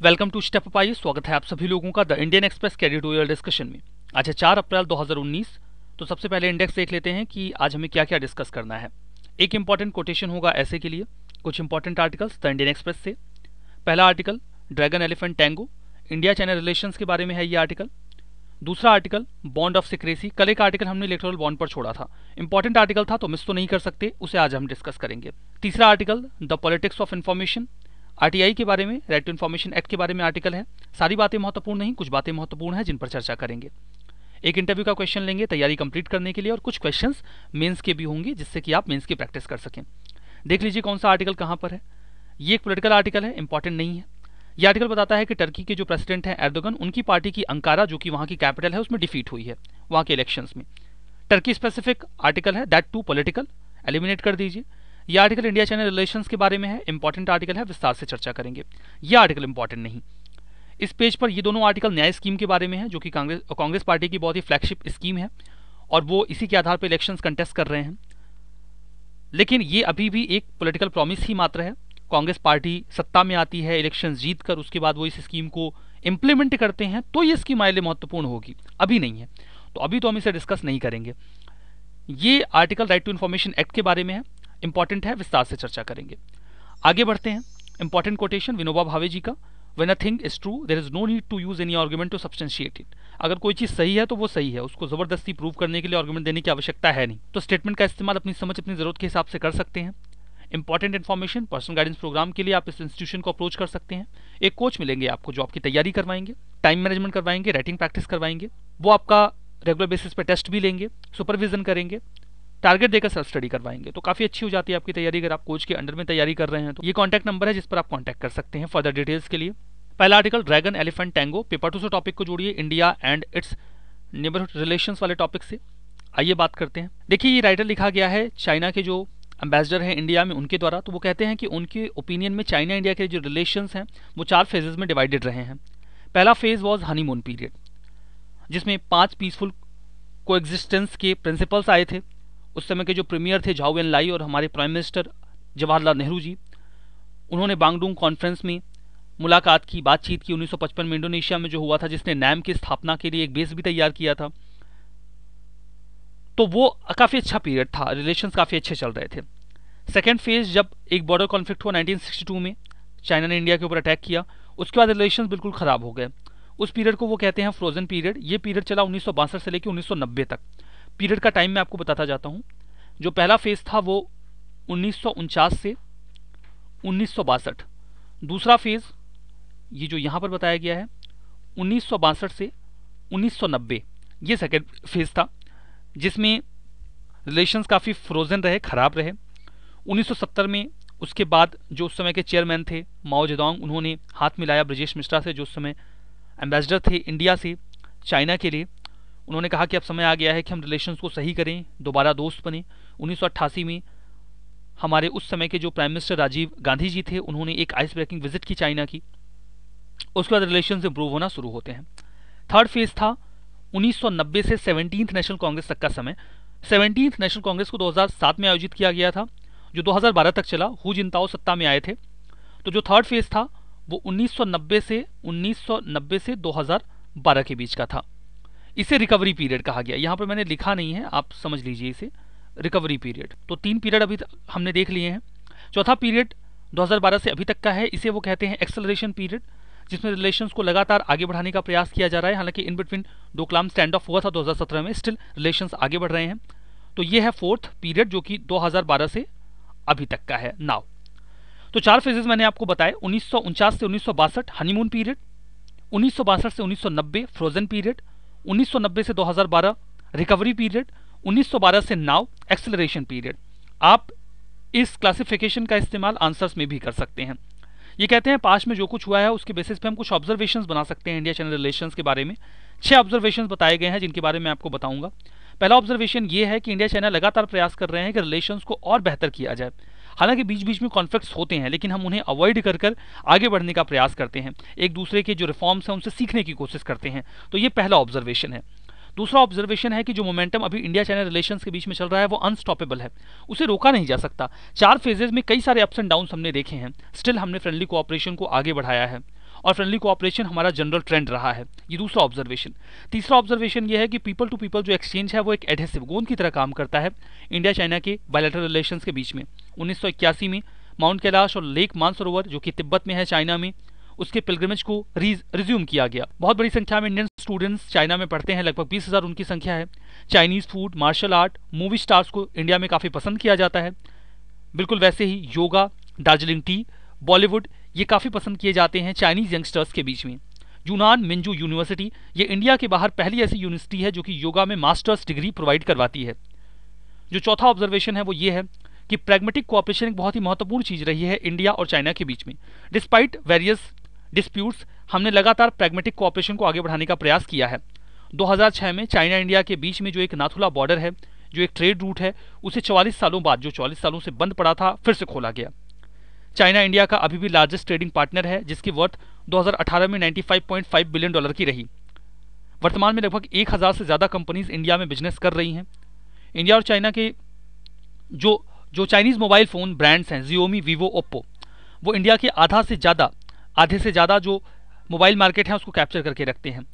Welcome to step up स्वागत है आप सभी लोगों का the Indian Express editorial discussion में। आज है चार अप्रैल 2019 तो सबसे पहले इंडेक्स देख लेते हैं कि आज हमें क्या क्या डिस्कस करना है। एक इंपॉर्टेंट कोटेशन होगा ऐसे के लिए। कुछ important articles the Indian Express से। पहला article dragon elephant tango India China relation के बारे में है ये आर्टिकल दूसरा आर्टिकल बॉन्ड ऑफ़ सिक्रेसी कल एक आर्टिकल हमने इलेक्ट्रल बॉन्ड पर छोड़ा था। इंपॉर्टेंट आर्टिकल था तो मिस तो नहीं कर सकते, उसे आज हम डिस्कस करेंगे। तीसरा article the politics of information RTI के बारे में राइट टू इन्फॉर्मेशन एक्ट के बारे में आर्टिकल है। सारी बातें महत्वपूर्ण नहीं, कुछ बातें महत्वपूर्ण है जिन पर चर्चा करेंगे। एक इंटरव्यू का क्वेश्चन लेंगे, तैयारी कंप्लीट करने के लिए और कुछ क्वेश्चंस मेंस के भी होंगे, जिससे कि आप मेंस की प्रैक्टिस कर सकें। देख लीजिए कौन सा आर्टिकल कहाँ पर है। ये एक पोलिटिकल आर्टिकल है इंपॉर्टेंट नहीं है। ये आर्टिकल बताता है कि टर्की के जो प्रेसिडेंट हैं एर्दोगन उनकी पार्टी की अंकारा जो कि वहाँ की कैपिटल है, उसमें डिफीट हुई है, वहाँ के इलेक्शंस में। टर्की स्पेसिफिक आर्टिकल है दैट टू पॉलिटिकल एलिमिनेट कर दीजिए। ये आर्टिकल इंडिया चाइना रिलेशंस के बारे में है इंपॉर्टेंट आर्टिकल है, विस्तार से चर्चा करेंगे। ये आर्टिकल इंपॉर्टेंट नहीं। इस पेज पर ये दोनों आर्टिकल न्याय स्कीम के बारे में है, जो कि कांग्रेस कांग्रेस पार्टी की बहुत ही फ्लैगशिप स्कीम है, और वो इसी के आधार पर इलेक्शन कंटेस्ट कर रहे हैं। लेकिन ये अभी भी एक पोलिटिकल प्रॉमिस ही मात्र है। कांग्रेस पार्टी सत्ता में आती है इलेक्शन जीत कर उसके बाद वो इस स्कीम को इम्प्लीमेंट करते हैं तो ये स्कीम आए महत्वपूर्ण होगी। अभी नहीं है। तो अभी तो हम इसे डिस्कस नहीं करेंगे। ये article right to information act के बारे में है। इंपॉर्टेंट है, विस्तार से चर्चा करेंगे। आगे बढ़ते हैं। इंपॉर्टेंट कोटेशन विनोबा भावे जी का। When a thing is true there is no need to use any argument to substantiate it अगर कोई चीज़ सही है तो वो सही है। उसको ज़बरदस्ती प्रूव करने के लिए आर्ग्यूमेंट देने की आवश्यकता है नहीं। तो स्टेटमेंट का इस्तेमाल अपनी समझ, अपनी ज़रूरत के हिसाब से कर सकते हैं। Important information personal guidance programme के लिए आप इस इंस्टीट्यूशन को अप्रोच कर सकते हैं। एक कोच मिलेंगे आपको जो आपकी तैयारी करवाएँगे टाइम मैनेजमेंट करवाएँगे राइटिंग प्रैक्टिस करवाएँगे। वो आपका रेगुलर बेसिस पे टेस्ट भी लेंगे सुपरविजन करेंगे। टारगेट देकर सेल्फ स्टडी करवाएँगे। तो काफ़ी अच्छी हो जाती है आपकी तैयारी अगर आप कोच के अंडर में तैयारी कर रहे हैं तो। ये कॉन्टैक्ट नंबर है जिस पर आप कॉन्टैक्ट कर सकते हैं फर्दर डिटेल्स के लिए। पहला article dragon elephant tango paper two से टॉपिक को जोड़िए India and its neighbourhood relation वाले टॉपिक से। आइए बात करते हैं। देखिए, ये राइटर लिखा गया है चाइना के जो एम्बेसडर हैं इंडिया में, उनके द्वारा। तो वो कहते हैं कि उनके ओपिनियन में चाइना इंडिया के जो रिलेशन हैं, वो चार फेजेज में डिवाइडेड रहे हैं। पहला फ़ेज़ वॉज़ हनीमून पीरियड जिसमें पाँच पीसफुल को के प्रिंसिपल्स आए थे। उस समय के जो प्रीमियर थे झाओ लाई और हमारे प्राइम मिनिस्टर जवाहरलाल नेहरू जी, उन्होंने बांगडूंग कॉन्फ्रेंस में मुलाकात की, बातचीत की 1955 में इंडोनेशिया में जो हुआ था, जिसने नैम की स्थापना के लिए एक बेस भी तैयार किया था। तो वो काफ़ी अच्छा पीरियड था रिलेशंस काफ़ी अच्छे चल रहे थे। सेकेंड फ़ेज़ जब एक बॉर्डर कॉन्फ्लिक्ट हुआ 1962 में चाइना ने इंडिया के ऊपर अटैक किया, उसके बाद रिलेशन बिल्कुल ख़राब हो गए। उस पीरियड को वो कहते हैं फ्रोजन पीरियड ये पीरियड चला उन्नीस सौ बासठ से लेकर उन्नीस सौ नब्बे तक। पीरियड का टाइम मैं आपको बताता जाता हूँ। जो पहला फ़ेज़ था वो उन्नीस सौ उनचास से उन्नीस सौ बासठ। दूसरा फ़ेज़, ये जो यहाँ पर बताया गया है, उन्नीस सौ बासठ से 1990 ये सेकेंड फ़ेज़ था, जिसमें रिलेशंस काफ़ी फ्रोजन रहे, ख़राब रहे। 1970 में उसके बाद जो उस समय के चेयरमैन थे माओ जेदोंग उन्होंने हाथ मिलाया ब्रजेश मिश्रा से, जो उस समय एम्बेसडर थे इंडिया से, चाइना के लिए। उन्होंने कहा कि अब समय आ गया है कि हम रिलेशंस को सही करें, दोबारा दोस्त बने। उन्नीस सौ अट्ठासी में हमारे उस समय के जो प्राइम मिनिस्टर राजीव गांधी जी थे, उन्होंने एक आइस ब्रेकिंग विज़िट की चाइना की। उसके बाद रिलेशन इंप्रूव होना शुरू होते हैं। थर्ड फ़ेज़ था 1990 से सेवनटीन नेशनल कांग्रेस तक का समय। सेवनटीन नेशनल कांग्रेस को 2007 में आयोजित किया गया था, जो 2012 तक चला। हु जिनताओ सत्ता में आए थे। तो जो थर्ड फ़ेज़ था, वो 1990 से 1990 से 2012 के बीच का था। इसे रिकवरी पीरियड कहा गया। यहाँ पर मैंने लिखा नहीं है, आप समझ लीजिए इसे। रिकवरी पीरियड तो तीन पीरियड अभी हमने देख लिए हैं। चौथा पीरियड 2012 से अभी तक का है। इसे वो कहते हैं एक्सेलरेशन पीरियड जिसमें रिलेशंस को लगातार आगे बढ़ाने का प्रयास किया जा रहा है। हालाँकि in between Doklam stand off हुआ था 2017 में। स्टिल रिलेशंस आगे बढ़ रहे हैं। तो ये है फोर्थ पीरियड जो कि 2012 से अभी तक का है। नाव तो चार फेजेज मैंने आपको बताए। उन्नीस सौ उनचास से उन्नीस सौ बासठ हनीमून पीरियड उन्नीस सौ बासठ से उन्नीस सौ नब्बे फ्रोजन पीरियड 1990 से 2012 रिकवरी पीरियड 1912 से नाउ एक्सेलरेशन पीरियड आप इस क्लासिफिकेशन का इस्तेमाल आंसर्स में भी कर सकते हैं। ये कहते हैं पास में जो कुछ हुआ है, उसके बेसिस पे हम कुछ ऑब्जर्वेशंस बना सकते हैं इंडिया चाइना रिलेशंस के बारे में। छह ऑब्जर्वेशंस बताए गए हैं, जिनके बारे में आपको बताऊँगा। पहला ऑब्जर्वेशन ये है कि इंडिया चाइना लगातार प्रयास कर रहे हैं कि रिलेशंस को और बेहतर किया जाए। हालाँकि बीच बीच में कॉन्फ्लिक्ट्स होते हैं, लेकिन हम उन्हें अवॉइड कर कर आगे बढ़ने का प्रयास करते हैं। एक दूसरे के जो रिफॉर्म्स हैं, उनसे सीखने की कोशिश करते हैं। तो ये पहला ऑब्जर्वेशन है। दूसरा ऑब्जर्वेशन है कि जो मोमेंटम अभी इंडिया चाइना रिलेशंस के बीच में चल रहा है, वो अनस्टॉपेबल है। उसे रोका नहीं जा सकता। चार फेजेज में कई सारे अप्स एंड डाउन हमने देखे हैं। स्टिल हमने फ्रेंडली कोऑपरेशन को आगे बढ़ाया है। और फ्रेंडली कोऑपरेशन हमारा जनरल ट्रेंड रहा है। ये दूसरा ऑब्जर्वेशन तीसरा ऑब्जर्वेशन ये है कि पीपल टू पीपल जो एक्सचेंज है, वो एक एडहेसिव गोंद की तरह काम करता है इंडिया चाइना के बायोलेटरल रिलेशन के बीच में। उन्नीस सौ इक्यासी में माउंट कैलाश और लेक मानसरोवर, जो कि तिब्बत में है चाइना में, उसके पिलग्रमेज को रिज्यूम किया गया। बहुत बड़ी संख्या में इंडियन स्टूडेंट्स चाइना में पढ़ते हैं, लगभग बीस हज़ार उनकी संख्या है। Chinese food martial art movie stars को इंडिया में काफ़ी पसंद किया जाता है। बिल्कुल वैसे ही योगा दार्जिलिंग टी बॉलीवुड ये काफ़ी पसंद किए जाते हैं चाइनीज़ यंगस्टर्स के बीच में। यूनान मिंजू यूनिवर्सिटी ये इंडिया के बाहर पहली ऐसी यूनिवर्सिटी है जो कि योगा में मास्टर्स डिग्री प्रोवाइड करवाती है। जो चौथा ऑब्जर्वेशन है वो ये है कि प्रैग्मेटिक कोऑपरेशन एक बहुत ही महत्वपूर्ण चीज़ रही है इंडिया और चाइना के बीच में। डिस्पाइट वेरियस डिस्प्यूट्स हमने लगातार प्रैग्मेटिक कोऑपरेशन को आगे बढ़ाने का प्रयास किया है। 2006 में चाइना इंडिया के बीच में जो एक नाथुला बॉर्डर है, जो एक ट्रेड रूट है, उसे 44 सालों बाद, जो 44 सालों से बंद पड़ा था, फिर से खोला गया। चाइना इंडिया का अभी भी लार्जेस्ट ट्रेडिंग पार्टनर है, जिसकी वर्थ 2018 में 95.5 बिलियन डॉलर की रही। वर्तमान में लगभग एक हज़ार से ज़्यादा कंपनीज़ इंडिया में बिज़नेस कर रही हैं। इंडिया और चाइना के जो जो चाइनीज़ मोबाइल फ़ोन ब्रांड्स हैं जियोमी वीवो ओप्पो वो इंडिया के आधा से ज़्यादा, आधे से ज़्यादा जो मोबाइल मार्केट है, उसको कैप्चर करके रखते हैं।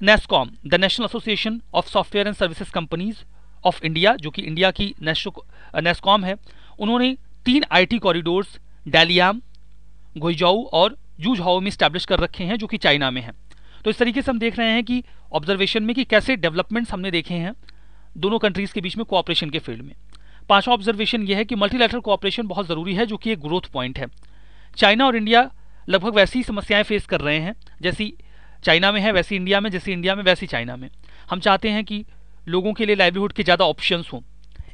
NASSCOM the National Association of Software and Services Companies of India, जो कि इंडिया की नेस्कॉम है, उन्होंने तीन आईटी कॉरिडोर्स, डेलियाम गोइजाऊ और जूझाओ में स्टैब्लिश कर रखे हैं, जो कि चाइना में है। तो इस तरीके से हम देख रहे हैं कि ऑब्जर्वेशन में कि कैसे डेवलपमेंट्स हमने देखे हैं, दोनों कंट्रीज़ के बीच में कोऑपरेशन के फ़ील्ड में। पांचवा ऑब्जर्वेशन यह है कि मल्टीलेटरल कोऑपरेशन बहुत ज़रूरी है, जो कि एक ग्रोथ पॉइंट है। चाइना और इंडिया लगभग वैसी समस्याएँ फेस कर रहे हैं, जैसी चाइना में है, वैसी इंडिया में, जैसी इंडिया में, वैसी चाइना में। हम चाहते हैं कि लोगों के लिए लाइवलीहुड के ज़्यादा ऑप्शंस हों।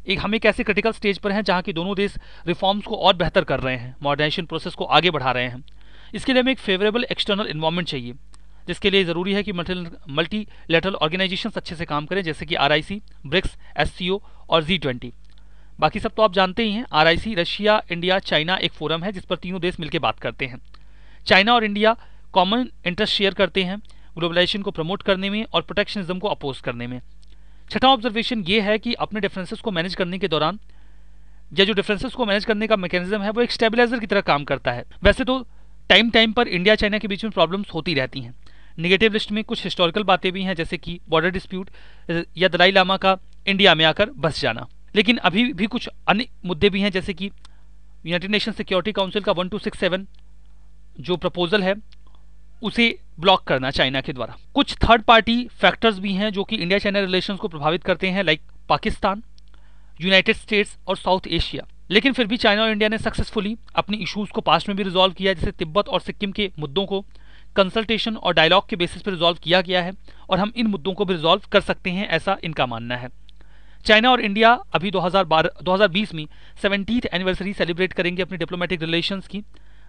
एक, हम एक ऐसे क्रिटिकल स्टेज पर हैं जहाँ की दोनों देश रिफॉर्म्स को और बेहतर कर रहे हैं मॉडर्नाइजेशन प्रोसेस को आगे बढ़ा रहे हैं। इसके लिए हमें एक फेवरेबल एक्सटर्नल इन्वायरमेंट चाहिए, जिसके लिए ज़रूरी है कि मल्टी लेटरल ऑर्गेनाइजेशन अच्छे से काम करें, जैसे कि R I C BRICS SCO और जी बाकी सब तो आप जानते ही हैं आरआईसी रशिया इंडिया चाइना एक फोरम है जिस पर तीनों देश मिलकर बात करते हैं। चाइना और इंडिया कॉमन इंटरेस्ट शेयर करते हैं ग्लोबलाइजेशन को प्रमोट करने में और प्रोटेक्शनिज्म को अपोज करने में। छठा ऑब्जर्वेशन ये है कि अपने डिफरेंसेस को मैनेज करने के दौरान, या जो डिफरेंसेस को मैनेज करने का मैकेनिज्म है, वो एक स्टेबिलाईजर की तरह काम करता है। वैसे तो टाइम टाइम पर इंडिया चाइना के बीच में प्रॉब्लम्स होती रहती हैं। निगेटिव लिस्ट में कुछ हिस्टोरिकल बातें भी हैं, जैसे कि बॉर्डर डिस्प्यूट या दलाई लामा का इंडिया में आकर बस जाना। लेकिन अभी भी कुछ अन्य मुद्दे भी हैं, जैसे कि यूनाइटेड नेशन सिक्योरिटी काउंसिल का वन टू सिक्स सेवन जो प्रपोजल है, उसे ब्लॉक करना चाइना के द्वारा। कुछ थर्ड पार्टी फैक्टर्स भी हैं जो कि इंडिया चाइना रिलेशंस को प्रभावित करते हैं लाइक पाकिस्तान यूनाइटेड स्टेट्स और साउथ एशिया लेकिन फिर भी चाइना और इंडिया ने सक्सेसफुली अपने इश्यूज़ को पास्ट में भी रिजॉल्व किया जैसे तिब्बत और सिक्किम के मुद्दों को कंसल्टेशन और डायलॉग के बेसिस पर रिजॉल्व किया गया है, और हम इन मुद्दों को भी रिजॉल्व कर सकते हैं, ऐसा इनका मानना है। चाइना और इंडिया अभी 2012 2020 में सेवेंटी एनिवर्सरी सेलिब्रेट करेंगे अपनी डिप्लोमेटिक रिलेशंस की।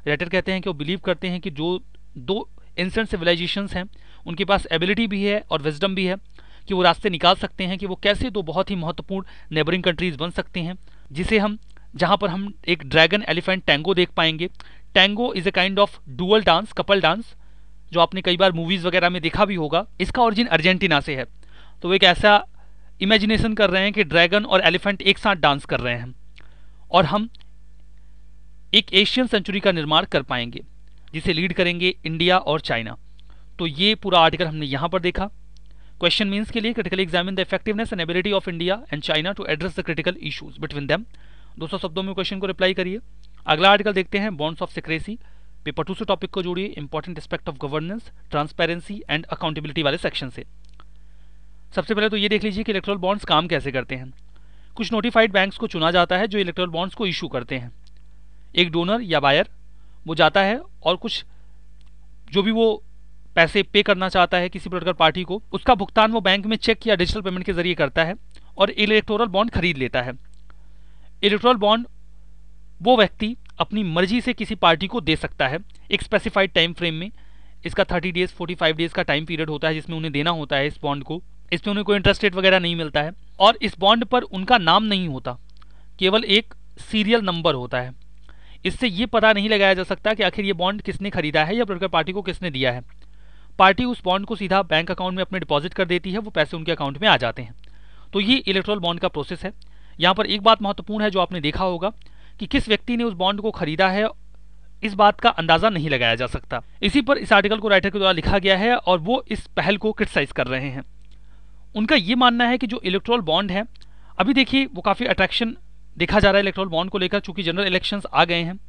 रेटर कहते हैं कि वो बिलीव करते हैं कि जो दो इंसेंट सिविलाइजेशंस हैं, उनके पास एबिलिटी भी है और विजडम भी है कि वो रास्ते निकाल सकते हैं कि वो कैसे दो बहुत ही महत्वपूर्ण नेबरिंग कंट्रीज़ बन सकते हैं, जिसे हम, जहाँ पर हम एक ड्रैगन एलिफेंट टैंगो देख पाएँगे। Tango is a kind of dual dance couple dance जो आपने कई बार मूवीज़ वगैरह में देखा भी होगा। इसका ओरिजिन अर्जेंटीना से है। तो एक ऐसा इमेजिनेशन कर रहे हैं कि ड्रैगन और एलिफेंट एक साथ डांस कर रहे हैं और हम एक एशियन सेंचुरी का निर्माण कर पाएँगे, जिसे लीड करेंगे इंडिया और चाइना। तो ये पूरा आर्टिकल हमने यहाँ पर देखा। क्वेश्चन मीन्स के लिए critical examine the effectiveness and ability of India and China to address the critical issues between them दो शब्दों में क्वेश्चन को रिप्लाई करिए। अगला आर्टिकल देखते हैं bonds of secrecy paper two से टॉपिक को जोड़िए। Important aspect of governance transparency and accountability वाले सेक्शन से। सबसे पहले तो ये देख लीजिए कि इलेक्ट्रल बॉन्ड्स काम कैसे करते हैं। कुछ नोटिफाइड बैंक्स को चुना जाता है जो इलेक्ट्रल बॉन्ड्स को इशू करते हैं। एक डोनर या बायर वो जाता है और कुछ जो भी वो पैसे पे करना चाहता है किसी पोलिटिकल पार्टी को, उसका भुगतान वो बैंक में चेक या डिजिटल पेमेंट के ज़रिए करता है और इलेक्टोरल बॉन्ड खरीद लेता है। इलेक्टोरल बॉन्ड वो व्यक्ति अपनी मर्ज़ी से किसी पार्टी को दे सकता है एक स्पेसिफाइड टाइम फ्रेम में। इसका thirty days forty five days का टाइम पीरियड होता है जिसमें उन्हें देना होता है इस बॉन्ड को। इसमें उन्हें कोई इंटरेस्ट रेट वगैरह नहीं मिलता है। और इस बॉन्ड पर उनका नाम नहीं होता। केवल एक सीरियल नंबर होता है। इससे ये पता नहीं लगाया जा सकता कि आखिर ये बॉन्ड किसने खरीदा है या पोलिटिकल पार्टी को किसने दिया है। पार्टी उस बॉन्ड को सीधा बैंक अकाउंट में अपने डिपॉजिट कर देती है, वो पैसे उनके अकाउंट में आ जाते हैं। तो ये इलेक्ट्रल बॉन्ड का प्रोसेस है। यहाँ पर एक बात महत्वपूर्ण है जो आपने देखा होगा कि किस व्यक्ति ने उस बॉन्ड को खरीदा है, इस बात का अंदाज़ा नहीं लगाया जा सकता। इसी पर इस आर्टिकल को राइटर के द्वारा लिखा गया है और वो इस पहल को क्रिटिसाइज कर रहे हैं। उनका ये मानना है कि जो इलेक्ट्रोल बॉन्ड है, अभी देखिए वो काफ़ी अट्रैक्शन देखा जा रहा है इलेक्ट्रोल बॉन्ड को लेकर, चूँकि जनरल इलेक्शंस आ गए हैं।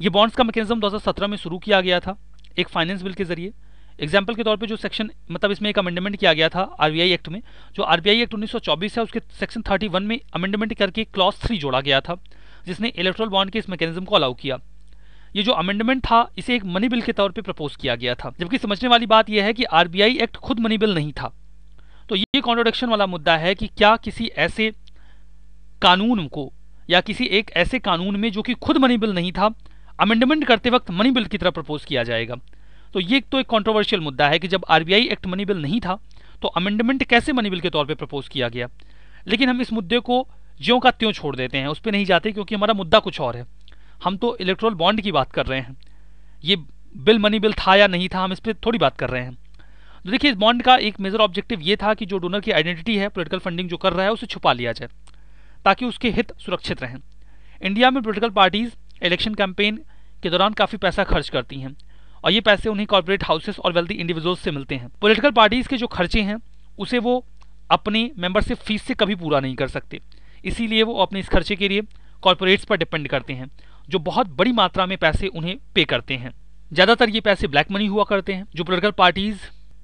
ये बॉन्ड्स का मैकेनिज्म 2017 में शुरू किया गया था, एक फाइनेंस बिल के ज़रिए। एग्ज़ाम्पल के तौर पे जो सेक्शन मतलब इसमें एक अमेंडमेंट किया गया था आरबीआई एक्ट में। जो आरबीआई एक्ट 1924 है, उसके सेक्शन 31 में अमेंडमेंट करके क्लॉज थ्री जोड़ा गया था, जिसने इलेक्ट्रल बॉन्ड के इस मैकेनिज्म को अलाउ किया। ये जो अमेंडमेंट था, इसे एक मनी बिल के तौर पर प्रपोज किया गया था। जबकि समझने वाली बात यह है कि आरबीआई एक्ट खुद मनी बिल नहीं था। तो ये कॉन्ट्रोडक्शन वाला मुद्दा है कि क्या किसी ऐसे कानून को, या किसी एक ऐसे कानून में जो कि खुद मनी बिल नहीं था अमेंडमेंट करते वक्त मनी बिल की तरह प्रपोज किया जाएगा। तो ये तो एक कॉन्ट्रोवर्शियल मुद्दा है कि जब आरबीआई एक्ट मनी बिल नहीं था तो अमेंडमेंट कैसे मनी बिल के तौर पर प्रपोज किया गया? लेकिन हम इस मुद्दे को ज्यों का त्यों छोड़ देते हैं, उस पर नहीं जाते क्योंकि हमारा मुद्दा कुछ और है। हम तो इलेक्ट्रोल बॉन्ड की बात कर रहे हैं। ये बिल मनी बिल था या नहीं था, हम इस पर थोड़ी बात कर रहे हैं। तो देखिए, इस बॉन्ड का एक मेजर ऑब्जेक्टिव ये था कि जो डोनर की आइडेंटिटी है पोलिटिकल फंडिंग जो कर रहा है, उसे छुपा लिया जाए, ताकि उसके हित सुरक्षित रहें। इंडिया में पोलिटिकल पार्टीज़ इलेक्शन कैंपेन के दौरान काफ़ी पैसा खर्च करती हैं, और ये पैसे उन्हें कॉर्पोरेट हाउसेस और वेल्दी इंडिविजुअल्स से मिलते हैं। पोलिटिकल पार्टीज़ के जो खर्चे हैं, उसे वो अपने मेंबरशिप फ़ीस से कभी पूरा नहीं कर सकते। इसीलिए वो अपने इस खर्चे के लिए कॉर्पोरेट्स पर डिपेंड करते हैं, जो बहुत बड़ी मात्रा में पैसे उन्हें पे करते हैं। ज़्यादातर ये पैसे ब्लैक मनी हुआ करते हैं, जो पोलिटिकल पार्टीज़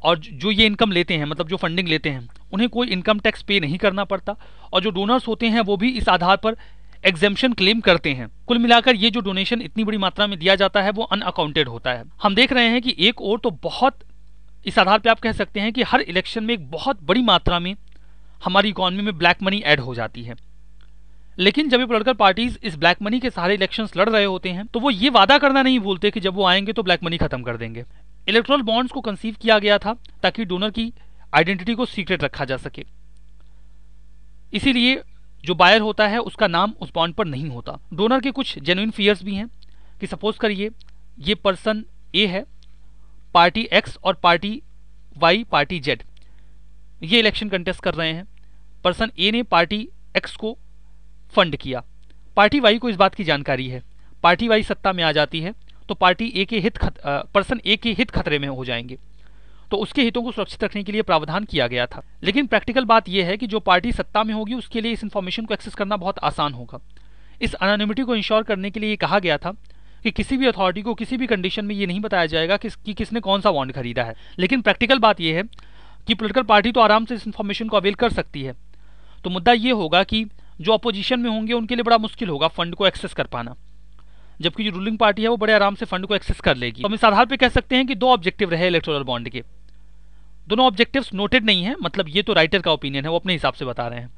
और जो ये इनकम लेते हैं मतलब जो फंडिंग लेते हैं, उन्हें कोई इनकम टैक्स पे नहीं करना पड़ता और जो डोनर्स होते हैं, वो भी इस आधार पर एग्जेम्पन क्लेम करते हैं। कुल मिलाकर ये जो डोनेशन इतनी बड़ी मात्रा में दिया जाता है, वो अनअकाउंटेड होता है। हम देख रहे हैं कि एक और तो बहुत, इस आधार पर आप कह सकते हैं कि हर इलेक्शन में एक बहुत बड़ी मात्रा में हमारी इकोनॉमी में ब्लैक मनी ऐड हो जाती है। लेकिन जब ये पोलिटिकल पार्टीज़ इस ब्लैक मनी के सहारे इलेक्शंस लड़ रहे होते हैं तो वो ये वादा करना नहीं भूलते कि जब वो आएँगे तो ब्लैक मनी खत्म कर देंगे। इलेक्ट्रल बॉन्ड्स को कंसीव किया गया था ताकि डोनर की आइडेंटिटी को सीक्रेट रखा जा सके। इसीलिए जो बायर होता है, उसका नाम उस बॉन्ड पर नहीं होता। डोनर के कुछ जेन्युइन फियर्स भी हैं कि सपोज़ करिए, ये पर्सन ए है पार्टी एक्स और पार्टी वाई पार्टी जेड ये इलेक्शन कंटेस्ट कर रहे हैं। पर्सन ए ने पार्टी एक्स को फंड किया। पार्टी वाई को इस बात की जानकारी है। पार्टी वाई सत्ता में आ जाती है। तो पार्टी ए के हित पर्सन ए के हित खतरे में हो जाएँगे। तो उसके हितों को सुरक्षित रखने के लिए प्रावधान किया गया था। लेकिन प्रैक्टिकल बात यह है कि जो पार्टी सत्ता में होगी उसके लिए इस इन्फॉर्मेशन को एक्सेस करना बहुत आसान होगा। इस अनोनिमिटी को इंश्योर करने के लिए कहा गया था कि किसी भी अथॉरिटी को किसी भी कंडीशन में ये नहीं बताया जाएगा कि, किसने कौन सा बॉन्ड खरीदा है। लेकिन प्रैक्टिकल बात यह है कि पोलिटिकल पार्टी तो आराम से इस इन्फॉर्मेशन को अवेल कर सकती है। तो मुद्दा ये होगा कि जो अपोजिशन में होंगे उनके लिए बड़ा मुश्किल होगा फंड को एक्सेस कर पाना। जबकि जो रूलिंग पार्टी है वो बड़े आराम से फंड को एक्सेस कर लेगी। तो हम इस आधार पर कह सकते हैं कि दो ऑब्जेक्टिव रहे इलेक्टोरल बॉन्ड के। दोनों ऑब्जेक्टिव्स नोटेड नहीं है मतलब ये तो राइटर का ओपिनियन है, वो अपने हिसाब से बता रहे हैं।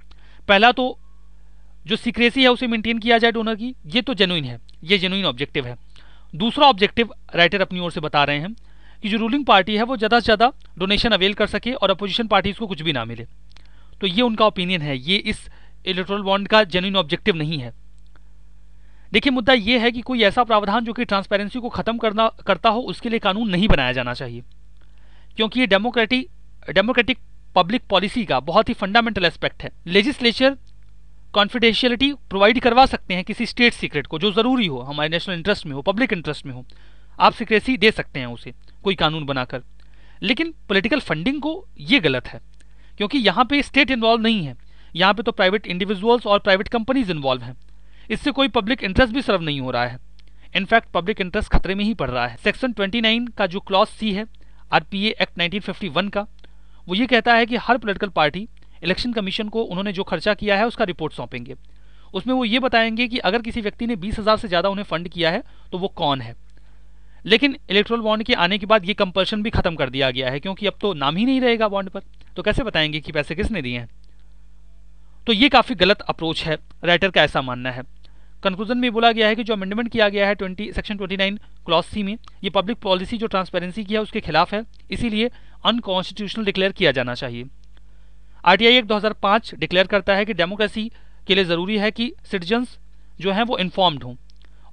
पहला तो जो सीक्रेसी है उसे मेंटेन किया जाए डोनर की, ये तो जेनुइन है, ये जेनुइन ऑब्जेक्टिव है। दूसरा ऑब्जेक्टिव राइटर अपनी ओर से बता रहे हैं कि जो रूलिंग पार्टी है वो ज़्यादा से ज़्यादा डोनेशन अवेल कर सके और अपोजिशन पार्टीज़ को कुछ भी ना मिले। तो ये उनका ओपिनियन है, ये इस इलेक्ट्रोल बॉन्ड का जेन्यून ऑब्जेक्टिव नहीं है। देखिए, मुद्दा यह है कि कोई ऐसा प्रावधान जो कि ट्रांसपेरेंसी को खत्म करना, करता हो, उसके लिए कानून नहीं बनाया जाना चाहिए। क्योंकि ये डेमोक्रेटिक डेमोक्रेटिक पब्लिक पॉलिसी का बहुत ही फंडामेंटल एस्पेक्ट है। लेजिस्लेचर कॉन्फिडेंशियलिटी प्रोवाइड करवा सकते हैं किसी स्टेट सीक्रेट को, जो ज़रूरी हो, हमारे नेशनल इंटरेस्ट में हो पब्लिक इंटरेस्ट में हो। आप सीक्रेसी दे सकते हैं उसे, कोई कानून बनाकर। लेकिन पॉलिटिकल फंडिंग को ये गलत है, क्योंकि यहाँ पे स्टेट इन्वॉल्व नहीं है। यहाँ पे तो प्राइवेट इंडिविजुअल्स और प्राइवेट कंपनीज़ इन्वॉल्व हैं। इससे कोई पब्लिक इंटरेस्ट भी सर्व नहीं हो रहा है। इनफैक्ट पब्लिक इंटरेस्ट खतरे में ही पड़ रहा है। सेक्शन 29 का जो क्लॉज सी है आरपीए एक्ट 1951 का, वो ये कहता है कि हर पोलिटिकल पार्टी इलेक्शन कमीशन को उन्होंने जो खर्चा किया है, उसका रिपोर्ट सौंपेंगे। उसमें वो ये बताएँगे कि अगर किसी व्यक्ति ने बीस हज़ार से ज़्यादा उन्हें फंड किया है तो वो कौन है? लेकिन इलेक्ट्रल बॉन्ड के आने के बाद ये कंपल्शन भी खत्म कर दिया गया है, क्योंकि अब तो नाम ही नहीं रहेगा बॉन्ड पर। तो कैसे बताएँगे कि पैसे किसने दिए हैं? तो ये काफ़ी गलत अप्रोच है। राइटर का ऐसा मानना है। कंक्लूजन में बोला गया है कि जो अमेंडमेंट किया गया है 20 सेक्शन 29 क्लॉज सी में, ये पब्लिक पॉलिसी जो ट्रांसपेरेंसी की है उसके खिलाफ है। इसीलिए अनकॉन्स्टिट्यूशनल डिक्लेयर किया जाना चाहिए। आरटीआई एक्ट 2005 डिक्लेयर करता है कि डेमोक्रेसी के लिए ज़रूरी है कि सिटीजन्स जो हैं वो इन्फॉर्म्ड हों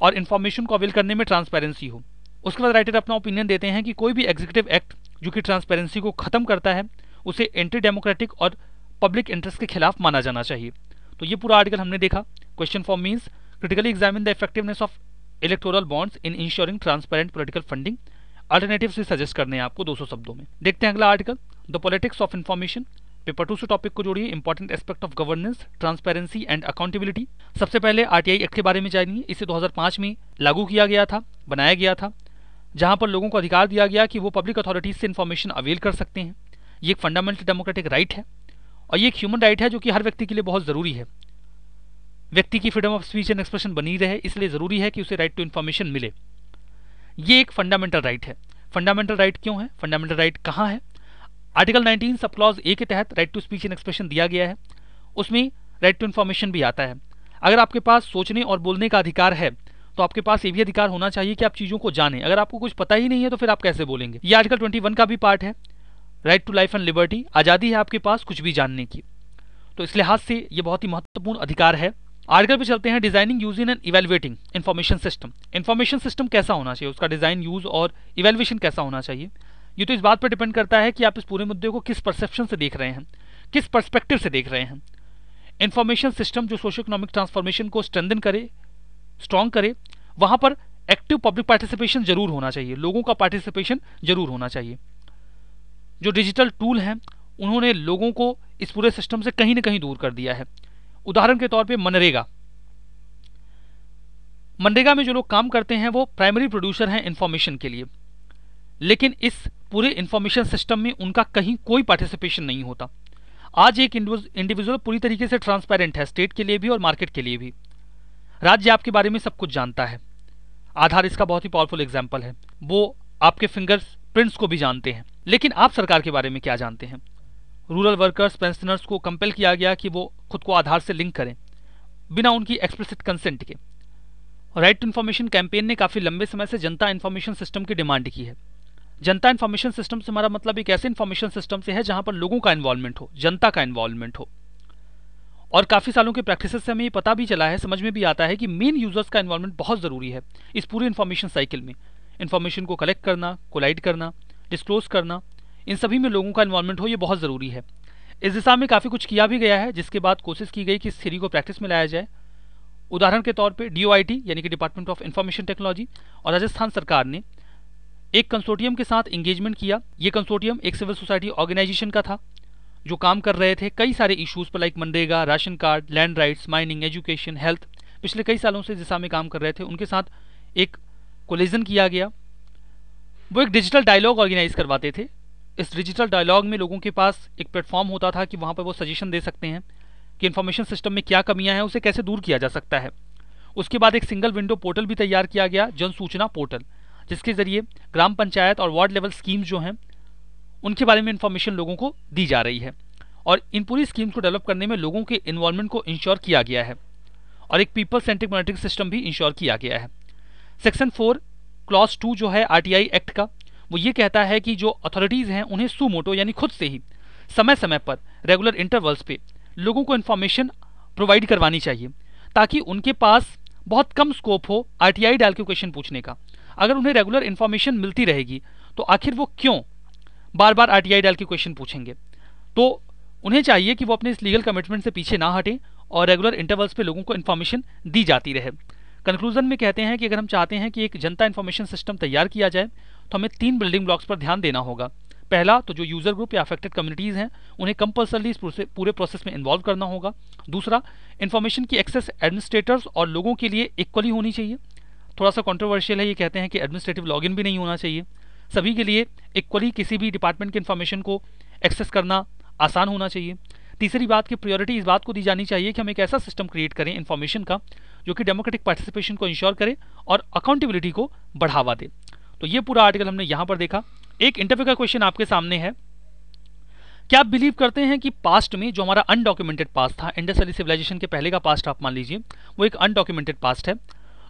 और इन्फॉर्मेशन को अवेल करने में ट्रांसपेरेंसी हो। उसके बाद राइटर अपना ओपिनियन देते हैं कि कोई भी एग्जीक्यूटिव एक्ट जो कि ट्रांसपेरेंसी को ख़त्म करता है, उसे एंटी डेमोक्रेटिक और पब्लिक इंटरेस्ट के खिलाफ माना जाना चाहिए। तो ये पूरा आर्टिकल हमने देखा। Question for means critically examine the effectiveness of electoral bonds in ensuring transparent political funding alternative से सजेस्ट करने हैं आपको 200 शब्दों में। देखते हैं अगला article the politics of information paper two से टॉपिक को जोड़िए। Important aspect of governance transparency and accountability सबसे पहले आरटीआई एक्ट के बारे में जानिए। इसे 2005 में लागू किया गया था, बनाया गया था, जहाँ पर लोगों को अधिकार दिया गया कि वो पब्लिक अथॉरिटीज से इन्फॉर्मेशन अवेल कर सकते हैं। ये एक फंडामेंटल डेमोक्रेटिक राइट है। और ये एक ह्यूमन राइट है जो कि हर व्यक्ति के लिए बहुत ज़रूरी है। व्यक्ति की freedom of speech and expression बनी रहे, इसलिए ज़रूरी है कि उसे राइट टू इन्फॉर्मेशन मिले। ये एक फंडामेंटल राइट है। फंडामेंटल राइट क्यों है? फंडामेंटल राइट कहाँ है? आर्टिकल 19 सब क्लॉज ए के तहत right to speech and expression दिया गया है। उसमें राइट टू इन्फॉर्मेशन भी आता है। अगर आपके पास सोचने और बोलने का अधिकार है तो आपके पास ये भी अधिकार होना चाहिए कि आप चीज़ों को जानें। अगर आपको कुछ पता ही नहीं है तो फिर आप कैसे बोलेंगे? ये आर्टिकल 21 का भी पार्ट है। Right to life and liberty आज़ादी है आपके पास कुछ भी जानने की। तो इस लिहाज से ये बहुत ही महत्वपूर्ण अधिकार है। आर्टिकल पे चलते हैं designing using and evaluating information system information system कैसा होना चाहिए? उसका डिज़ाइन यूज़ और इवेल्युएशन कैसा होना चाहिए? ये तो इस बात पर डिपेंड करता है कि आप इस पूरे मुद्दे को किस परसेप्शन से देख रहे हैं, किस परस्पेक्टिव से देख रहे हैं। इन्फॉर्मेशन सिस्टम जो सोशो इकोनॉमिक ट्रांसफॉर्मेशन को स्ट्रेंदन करे स्ट्रॉन्ग करे, वहाँ पर एक्टिव पब्लिक पार्टिसिपेशन ज़रूर होना चाहिए। लोगों का पार्टिसिपेशन ज़रूर होना चाहिए। जो डिजिटल टूल हैं, उन्होंने लोगों को इस पूरे सिस्टम से कहीं ना कहीं दूर कर दिया है। उदाहरण के तौर पे मनरेगा। मनरेगा में जो लोग काम करते हैं, वो प्राइमरी प्रोड्यूसर हैं इन्फॉर्मेशन के लिए। लेकिन इस पूरे इन्फॉर्मेशन सिस्टम में उनका कहीं कोई पार्टिसिपेशन नहीं होता। आज एक इंडिविजुअल पूरी तरीके से ट्रांसपेरेंट है स्टेट के लिए भी और मार्केट के लिए भी। राज्य आपके बारे में सब कुछ जानता है। आधार इसका बहुत ही पावरफुल एग्ज़ाम्पल है। वो आपके फिंगर प्रिंट्स को भी जानते हैं। लेकिन आप सरकार के बारे में क्या जानते हैं? रूरल वर्कर्स पेंशनर्स को कंपेल किया गया कि वो खुद को आधार से लिंक करें, बिना उनकी एक्सप्लिसिट कंसेंट के। राइट टू इन्फॉर्मेशन कैंपेन ने काफ़ी लंबे समय से जनता इन्फॉर्मेशन सिस्टम की डिमांड की है। जनता इन्फॉर्मेशन सिस्टम से हमारा मतलब एक ऐसे इन्फॉर्मेशन सिस्टम से है जहाँ पर लोगों का इन्वॉल्वमेंट हो, जनता का इन्वॉल्वमेंट हो। और काफ़ी सालों के प्रैक्टिस से हमें ये पता भी चला है, समझ में भी आता है कि मेन यूज़र्स का इन्वॉल्वमेंट बहुत ज़रूरी है इस पूरे इन्फॉर्मेशन साइकिल में। इन्फॉर्मेशन को कलेक्ट करना कोलाइड करना डिस्क्लोज करना, इन सभी में लोगों का इन्वॉल्वमेंट हो, ये बहुत ज़रूरी है। इस दिशा में काफ़ी कुछ किया भी गया है, जिसके बाद कोशिश की गई कि इस थ्री को प्रैक्टिस में लाया जाए। उदाहरण के तौर पे डीओआईटी यानी कि डिपार्टमेंट ऑफ़ इंफॉर्मेशन टेक्नोलॉजी और राजस्थान सरकार ने एक कंसोर्टियम के साथ इंगेजमेंट किया। ये कंसोर्टियम एक सिविल सोसाइटी ऑर्गेनाइजेशन का था, जो काम कर रहे थे कई सारे इश्यूज़ पर like MNREGA, ration card land rights mining education health पिछले कई सालों से दिशा में काम कर रहे थे। उनके साथ एक कोलिजन किया गया। वो एक डिजिटल डायलॉग ऑर्गेनाइज करवाते थे। इस डिजिटल डायलॉग में लोगों के पास एक प्लेटफॉर्म होता था कि वहाँ पर वो सजेशन दे सकते हैं कि इन्फॉर्मेशन सिस्टम में क्या कमियाँ हैं, उसे कैसे दूर किया जा सकता है। उसके बाद एक सिंगल विंडो पोर्टल भी तैयार किया गया जन सूचना पोर्टल जिसके ज़रिए ग्राम पंचायत और वार्ड लेवल स्कीम जो हैं, उनके बारे में इन्फॉर्मेशन लोगों को दी जा रही है। और इन पूरी स्कीम्स को डेवलप करने में लोगों के इन्वॉल्वमेंट को इंश्योर किया गया है। और एक पीपल सेंट्रिक मॉनिटरिंग सिस्टम भी इंश्योर किया गया है। सेक्शन फोर क्लॉज टू जो है आरटीआई एक्ट का, वो ये कहता है कि जो अथॉरिटीज़ हैं, उन्हें सुमोटो यानी खुद से ही समय समय पर रेगुलर इंटरवल्स पे लोगों को इन्फॉर्मेशन प्रोवाइड करवानी चाहिए, ताकि उनके पास बहुत कम स्कोप हो आरटीआई डाल के क्वेश्चन पूछने का। अगर उन्हें रेगुलर इन्फॉर्मेशन मिलती रहेगी तो आखिर वो क्यों बार बार आरटीआई डाल के क्वेश्चन पूछेंगे? तो उन्हें चाहिए कि वो अपने इस लीगल कमिटमेंट से पीछे ना हटें और रेगुलर इंटरवल्स पे लोगों को इन्फॉर्मेशन दी जाती रहे। कंक्लूजन में कहते हैं कि अगर हम चाहते हैं कि एक जनता इन्फॉर्मेशन सिस्टम तैयार किया जाए तो हमें तीन बिल्डिंग ब्लॉक्स पर ध्यान देना होगा। पहला तो जो यूज़र ग्रुप या अफेक्टेड कम्युनिटीज़ हैं, उन्हें कंपल्सरली इस पूरे प्रोसेस में इन्वॉल्व करना होगा। दूसरा इन्फॉर्मेशन की एक्सेस एडमिनिस्ट्रेटर्स और लोगों के लिए इक्वली होनी चाहिए। थोड़ा सा कॉन्ट्रोवर्शियल है, ये कहते हैं कि एडमिनिस्ट्रेटिव लॉगिन भी नहीं होना चाहिए। सभी के लिए इक्वली किसी भी डिपार्टमेंट के इन्फॉर्मेशन को एक्सेस करना आसान होना चाहिए। तीसरी बात की प्रायोरिटी इस बात को दी जानी चाहिए कि हम एक ऐसा सिस्टम क्रिएट करें इन्फॉर्मेशन का, जो कि डेमोक्रेटिक पार्टिसिपेशन को इंश्योर करे और अकाउंटेबिलिटी को बढ़ावा दे। तो ये पूरा आर्टिकल हमने यहाँ पर देखा। एक इंटरव्यू का क्वेश्चन आपके सामने है। क्या आप बिलीव करते हैं कि पास्ट में जो हमारा अनडॉक्यूमेंटेड पास्ट था इंडस वैली सिविलाइजेशन के पहले का पास्ट आप मान लीजिए, वो एक अनडॉक्यूमेंटेड पास्ट है।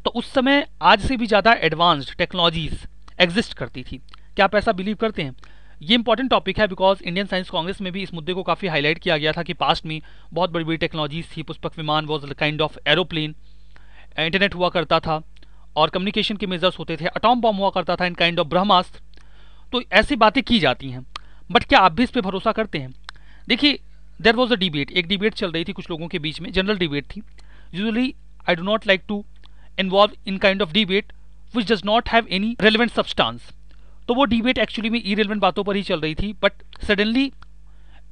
तो उस समय आज से भी ज़्यादा एडवांस्ड टेक्नोलॉजीज़ एग्जिस्ट करती थी। क्या आप ऐसा बिलीव करते हैं? ये इंपॉर्टेंट टॉपिक है बिकॉज़ इंडियन साइंस कांग्रेस में भी इस मुद्दे को काफ़ी हाईलाइट किया गया था कि पास्ट में बहुत बड़ी बड़ी टेक्नोलॉजीज़ थी Pushpak Vimana was kind of aeroplane internet हुआ करता था और कम्युनिकेशन के मेजर्स होते थे अटोम बॉम्ब हुआ करता था इन काइंड ऑफ़ ब्रह्मास्त्र। तो ऐसी बातें की जाती हैं बट क्या आप भी इस पर भरोसा करते हैं? देखिए देर वॉज़ अ डिबेट एक डिबेट चल रही थी कुछ लोगों के बीच में जनरल डिबेट थी। Usually I do not like to involve in kind of debate which does not have any relevant substance तो वो डिबेट एक्चुअली में इरेलीवेंट बातों पर ही चल रही थी बट सडनली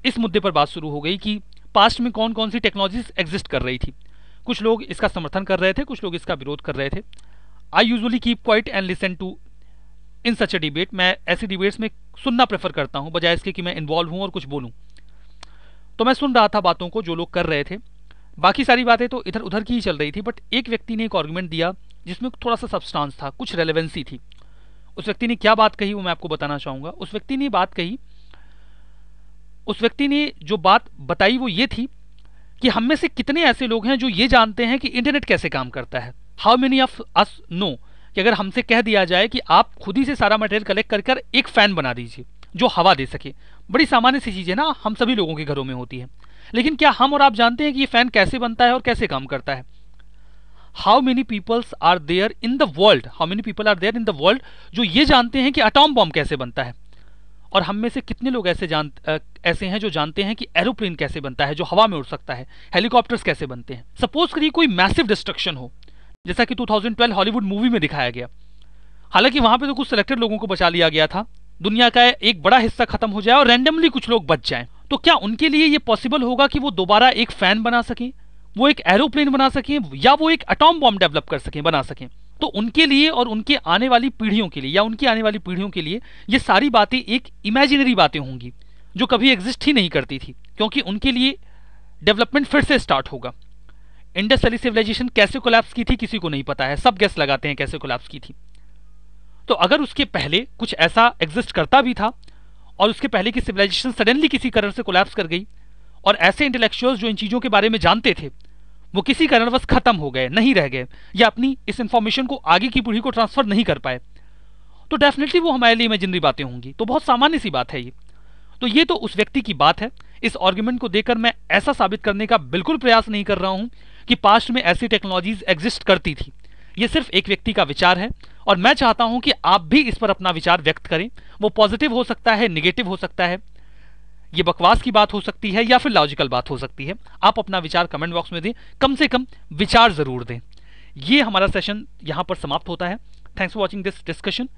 इस मुद्दे पर बात शुरू हो गई कि पास्ट में कौन कौन सी टेक्नोलॉजीज़ एग्जिस्ट कर रही थी। कुछ लोग इसका समर्थन कर रहे थे, कुछ लोग इसका विरोध कर रहे थे। I usually keep quiet and listen to in such a debate मैं ऐसी डिबेट्स में सुनना प्रेफर करता हूँ, बजाय इसके कि मैं इन्वॉल्व हूँ और कुछ बोलूँ। तो मैं सुन रहा था बातों को जो लोग कर रहे थे। बाकी सारी बातें तो इधर उधर की ही चल रही थी बट एक व्यक्ति ने एक आर्गूमेंट दिया जिसमें थोड़ा सा सब्सटेंस था, कुछ रेलेवेंसी थी। उस व्यक्ति ने क्या बात कही वो मैं आपको बताना चाहूँगा। उस व्यक्ति ने बात कही। उस व्यक्ति ने जो बात बताई वो ये थी कि हम में से कितने ऐसे लोग हैं जो ये जानते हैं कि इंटरनेट कैसे काम करता है। How many of us know कि अगर हमसे कह दिया जाए कि आप खुद ही से सारा मटेरियल कलेक्ट कर कर एक फ़ैन बना दीजिए, जो हवा दे सके। बड़ी सामान्य सी चीज़ है ना, हम सभी लोगों के घरों में होती है। लेकिन क्या हम और आप जानते हैं कि ये फ़ैन कैसे बनता है और कैसे काम करता है? How many peoples are there in the world how many people are there in the world जो ये जानते हैं कि अटोम बॉम्ब कैसे बनता है? और हम में से कितने लोग ऐसे जान ऐसे हैं जो जानते हैं कि एरोप्लेन कैसे बनता है, जो हवा में उड़ सकता है हेलीकॉप्टर्स कैसे बनते हैं? सपोज़ करिए कोई मैसिव डिस्ट्रक्शन हो, जैसा कि 2012 हॉलीवुड मूवी में दिखाया गया। हालाँकि वहाँ पे तो कुछ सिलेक्टेड लोगों को बचा लिया गया था। दुनिया का एक बड़ा हिस्सा खत्म हो जाए और रैंडमली कुछ लोग बच जाएँ। तो क्या उनके लिए ये पॉसिबल होगा कि वो दोबारा एक फ़ैन बना सकें? वो एक एरोप्लेन बना सकें या वो एक अटॉम बॉम्ब डेवलप कर सकें, बना सकें। तो उनके लिए और उनके आने वाली पीढ़ियों के लिए या उनकी आने वाली पीढ़ियों के लिए ये सारी बातें एक इमेजिनरी बातें होंगी, जो कभी एग्जिस्ट ही नहीं करती थी, क्योंकि उनके लिए डेवलपमेंट फिर से स्टार्ट होगा। इंडस वैली सिविलाइजेशन कैसे कोलैप्स की थी, किसी को नहीं पता है। सब गैस लगाते हैं कैसे कोलैप्स की थी। तो अगर उसके पहले कुछ ऐसा एग्जिस्ट करता भी था, और उसके पहले की सिविलाइजेशन सडनली किसी कारण से कोलैप्स कर गई, और ऐसे इंटेलेक्चुअल्स जो इन चीज़ों के बारे में जानते थे वो किसी कारणवश खत्म हो गए, नहीं रह गए, या अपनी इस इंफॉर्मेशन को आगे की पीढ़ी को ट्रांसफ़र नहीं कर पाए। तो डेफिनेटली वो हमारे लिए इमेजिनरी बातें होंगी। तो बहुत सामान्य सी बात है ये। तो ये तो उस व्यक्ति की बात है। इस आर्ग्यूमेंट को देकर मैं ऐसा साबित करने का बिल्कुल प्रयास नहीं कर रहा हूँ कि पास्ट में ऐसी टेक्नोलॉजीज़ एग्जिस्ट करती थी। ये सिर्फ़ एक व्यक्ति का विचार है और मैं चाहता हूँ कि आप भी इस पर अपना विचार व्यक्त करें। वो पॉजिटिव हो सकता है निगेटिव हो सकता है। ये बकवास की बात हो सकती है या फिर लॉजिकल बात हो सकती है? आप अपना विचार कमेंट बॉक्स में दें। कम से कम विचार ज़रूर दें। ये हमारा सेशन यहाँ पर समाप्त होता है। Thanks for watching this discussion